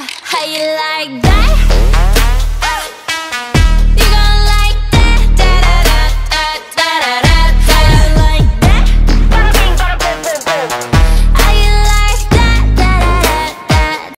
how you like that?